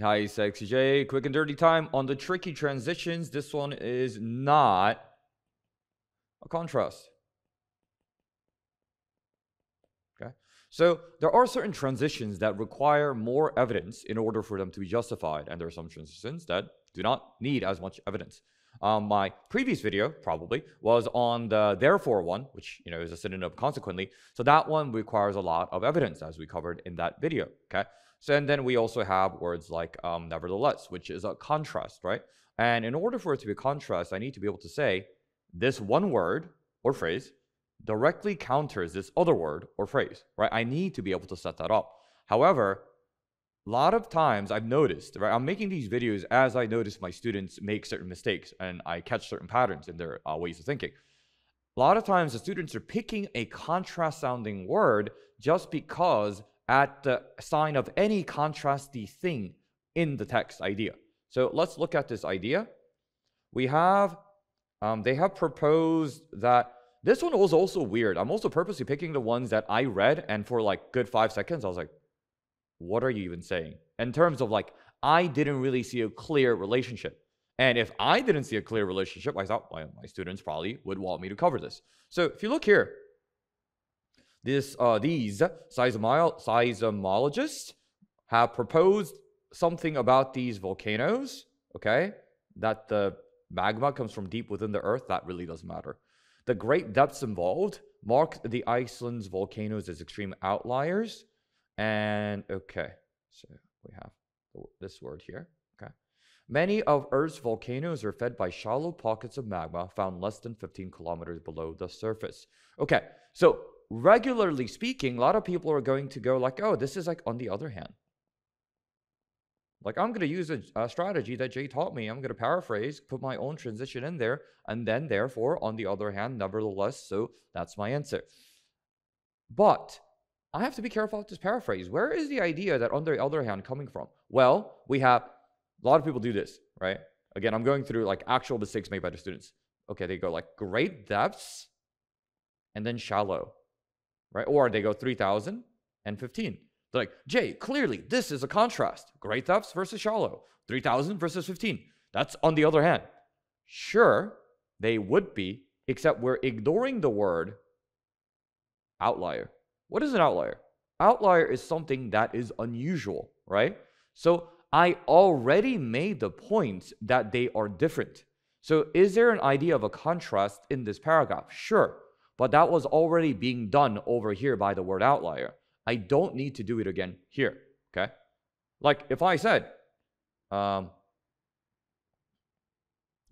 Hi, Sexy J. Quick and dirty time on the tricky transitions. This one is not a contrast. Okay. So there are certain transitions that require more evidence in order for them to be justified, and there are some transitions that do not need as much evidence. Um, my previous video probably was on the therefore one, which you know is a synonym of consequently. So that one requires a lot of evidence, as we covered in that video. Okay. So and then we also have words like um, nevertheless, which is a contrast, right? And in order for it to be a contrast, I need to be able to say this one word or phrase directly counters this other word or phrase, right? I need to be able to set that up. However, a lot of times I've noticed, right? I'm making these videos as I notice my students make certain mistakes and I catch certain patterns in their uh, ways of thinking. A lot of times the students are picking a contrast sounding word just because at the sign of any contrasty thing in the text idea. So let's look at this idea. We have, um, they have proposed that this one was also weird. I'm also purposely picking the ones that I read and for like good five seconds, I was like, what are you even saying? In terms of like, I didn't really see a clear relationship. And if I didn't see a clear relationship, I thought well, my students probably would want me to cover this. So if you look here, this uh, these seismologists have proposed something about these volcanoes, okay? That the magma comes from deep within the earth, that really doesn't matter. The great depths involved mark the Iceland's volcanoes as extreme outliers and okay, so we have this word here. Okay. Many of Earth's volcanoes are fed by shallow pockets of magma found less than 15 kilometers below the surface. Okay, so regularly speaking, a lot of people are going to go like, oh, this is like on the other hand. Like, I'm going to use a, a, strategy that J taught me. I'm going to paraphrase, put my own transition in there, and then, therefore, on the other hand, nevertheless, so that's my answer. But I have to be careful this paraphrase. Where is the idea that, on the other hand, coming from? Well, we have a lot of people do this, right? Again, I'm going through like actual mistakes made by the students. Okay, they go like great depths and then shallow, right? Or they go 3,000 and 15. They're like, J, clearly this is a contrast. Great depths versus shallow, 3,000 versus 15. That's on the other hand. Sure, they would be, except we're ignoring the word outlier. What is an outlier? Outlier is something that is unusual, right? So I already made the point that they are different. So is there an idea of a contrast in this paragraph? Sure, but that was already being done over here by the word outlier. I don't need to do it again here, okay? Like if I said, um,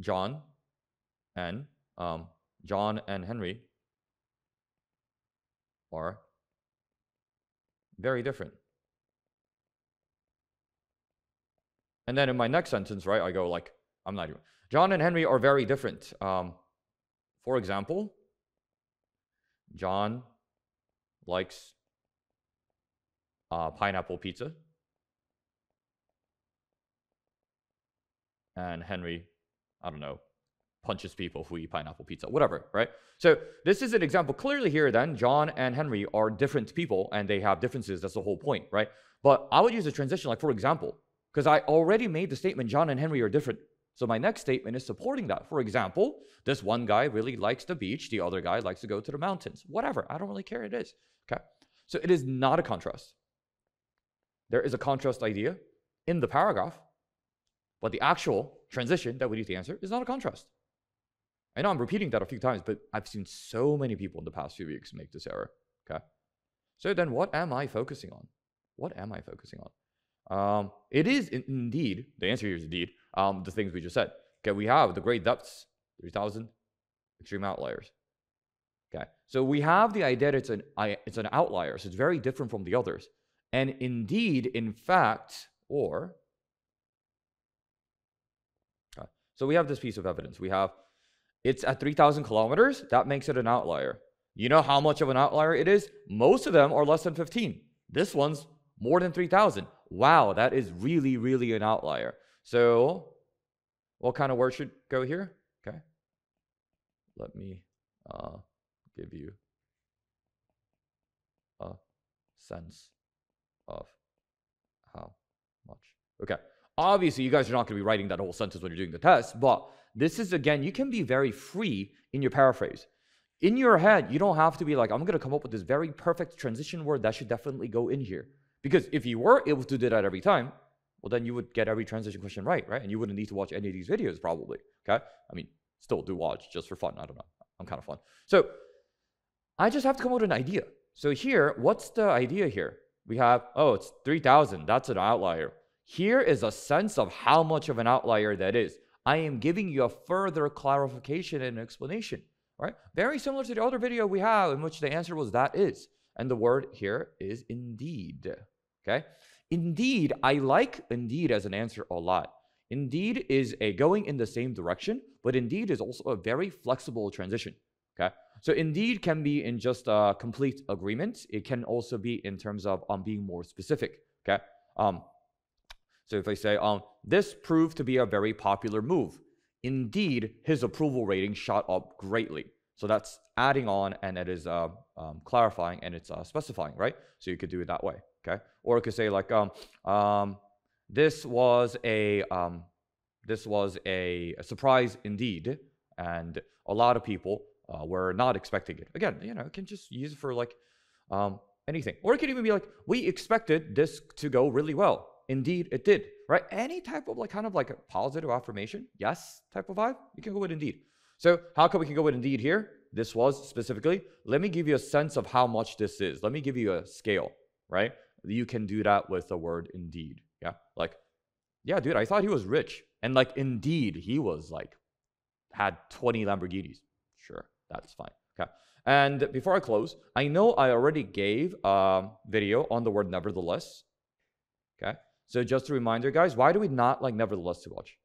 John and um, John and Henry are very different. And then in my next sentence, right, I go like, I'm not even. John and Henry are very different. Um, for example, John likes uh, pineapple pizza. And Henry, I don't know, punches people who eat pineapple pizza, whatever, right? So this is an example. Clearly here then, John and Henry are different people and they have differences. That's the whole point, right? But I would use a transition like, for example, because I already made the statement John and Henry are different. So my next statement is supporting that. For example, this one guy really likes the beach. The other guy likes to go to the mountains. Whatever. I don't really care. It is. Okay. So it is not a contrast. There is a contrast idea in the paragraph, but the actual transition that we need to answer is not a contrast. I know I'm repeating that a few times, but I've seen so many people in the past few weeks make this error. Okay. So then what am I focusing on? What am I focusing on? Um, it is in, indeed, the answer here is indeed, um, the things we just said. Okay, we have the great depths, 3,000, extreme outliers. Okay, so we have the idea that it's an, it's an outlier, so it's very different from the others. And indeed, in fact, or, okay, so we have this piece of evidence. We have it's at 3,000 kilometers. That makes it an outlier. You know how much of an outlier it is? Most of them are less than 15. This one's more than 3,000. Wow, that is really, really an outlier. So, what kind of word should go here? Okay. Let me uh, give you a sense of how much. Okay. Obviously, you guys are not going to be writing that whole sentence when you're doing the test, but this is again, you can be very free in your paraphrase. In your head, you don't have to be like, I'm going to come up with this very perfect transition word that should definitely go in here. Because if you were able to do that every time, well, then you would get every transition question right, right? And you wouldn't need to watch any of these videos probably. Okay. I mean, still do watch just for fun. I don't know. I'm kind of fun. So I just have to come up with an idea. So here, what's the idea here? We have, oh, it's 3,000. That's an outlier. Here is a sense of how much of an outlier that is. I am giving you a further clarification and explanation, right? Very similar to the other video we have in which the answer was that is. And the word here is indeed, okay? Indeed, I like indeed as an answer a lot. Indeed is a going in the same direction, but indeed is also a very flexible transition, okay? So indeed can be in just a complete agreement. It can also be in terms of um, being more specific, okay? Um, so if I say, um, this proved to be a very popular move. Indeed, his approval rating shot up greatly. So that's adding on and it is uh, um, clarifying and it's uh, specifying, right? So you could do it that way, okay? Or it could say like, um, um, this was a um, this was a, surprise indeed, and a lot of people uh, were not expecting it. Again, you know, can just use it for like um, anything, or it could even be like, we expected this to go really well. Indeed, it did, right? Any type of like kind of like a positive affirmation, yes, type of vibe, you can go with indeed. So how come we can go with indeed here? This was specifically. Let me give you a sense of how much this is. Let me give you a scale, right? You can do that with the word indeed. Yeah. Like, yeah, dude, I thought he was rich. And like, indeed, he was like, had 20 Lamborghinis. Sure, that's fine. Okay. And before I close, I know I already gave a video on the word nevertheless. Okay. So just a reminder, guys, why do we not like nevertheless to watch?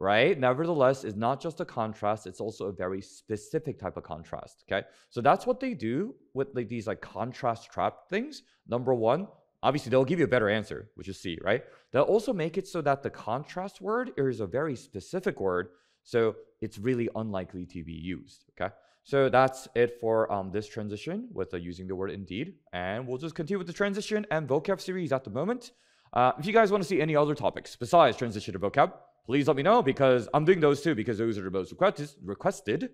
Right? Nevertheless is not just a contrast, it's also a very specific type of contrast. Okay. So that's what they do with like these like contrast trap things. Number one, obviously they'll give you a better answer, which is C, right? They'll also make it so that the contrast word is a very specific word. So it's really unlikely to be used. Okay. So that's it for um, this transition with uh, using the word indeed. And we'll just continue with the transition and vocab series at the moment. Uh, if you guys want to see any other topics besides transition to vocab, please let me know because I'm doing those too because those are the most requested.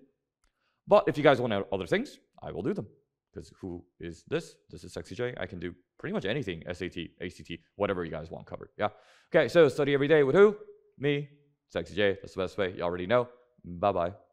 But if you guys want other things, I will do them. Because who is this? This is Sexy J. I can do pretty much anything SAT, ACT, whatever you guys want covered. Yeah. Okay, so study every day with who? Me, Sexy J. That's the best way. You already know. Bye bye.